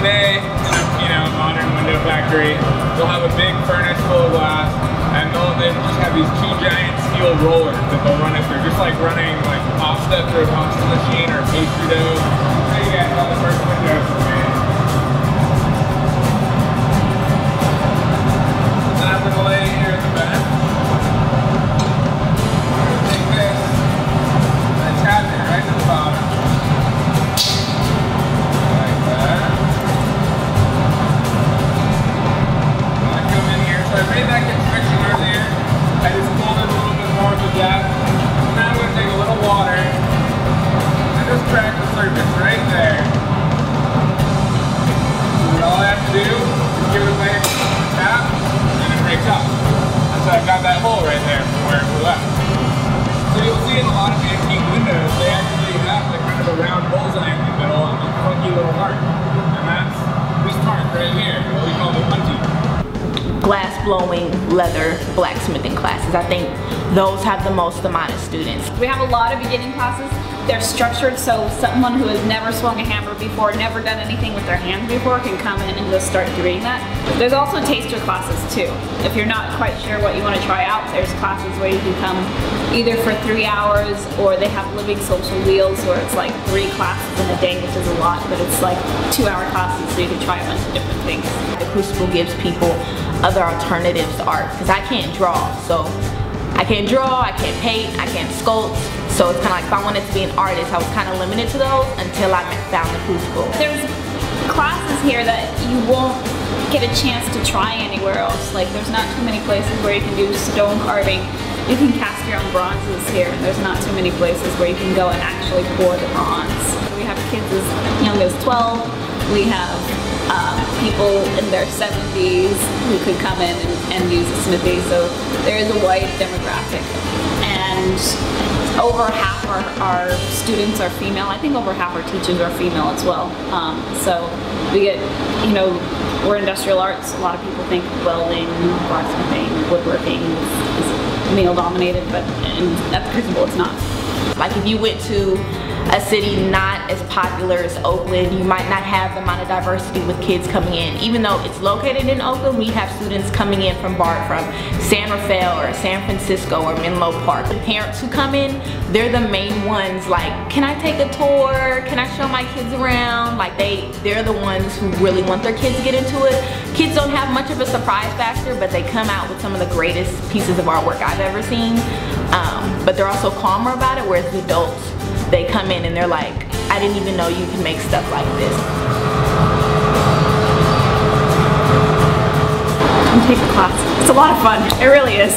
today in a you know, modern window factory, they'll have a big furnace full of glass, and they'll them just have these two giant steel rollers that they'll run it through, just like running like pasta through a pasta machine or pastry dough. Right here, what we call the glass blowing leather blacksmithing classes. I think those have the most amount of students. We have a lot of beginning classes. They're structured so someone who has never swung a hammer before, never done anything with their hands before can come in and just start doing that. There's also taster classes too. If you're not quite sure what you want to try out, there's classes where you can come either for three hours or they have LivingSocial wheels where it's like three classes in a day, which is a lot, but it's like two hour classes so you can try a bunch of different things. The Crucible gives people other alternatives to art because I can't draw. So I can't draw, I can't paint, I can't sculpt. So it's kind of like if I wanted to be an artist, I was kind of limited to those until I found the Crucible. There's classes here that you won't get a chance to try anywhere else. Like there's not too many places where you can do stone carving. You can cast your own bronzes here and there's not too many places where you can go and actually pour the bronze. We have kids as young as 12. We have um, people in their 70s who could come in and, and use a smithy. So there is a wide demographic. And over half our, our students are female. I think over half our teachers are female as well. Um, so we get, you know, we're industrial arts. A lot of people think welding, blacksmithing, woodworking is, is male dominated, but in, at the it's not. Like if you went to a city not as popular as Oakland, you might not have the amount of diversity with kids coming in. Even though it's located in Oakland, we have students coming in from BART from San Rafael or San Francisco or Menlo Park. The parents who come in, they're the main ones like, can I take a tour? Can I show my kids around? Like they, they're the ones who really want their kids to get into it. Kids don't have much of a surprise factor, but they come out with some of the greatest pieces of artwork I've ever seen. Um, but they're also calmer about it, whereas the adults, they come in and they're like, I didn't even know you can make stuff like this. Come take a class. It's a lot of fun. It really is.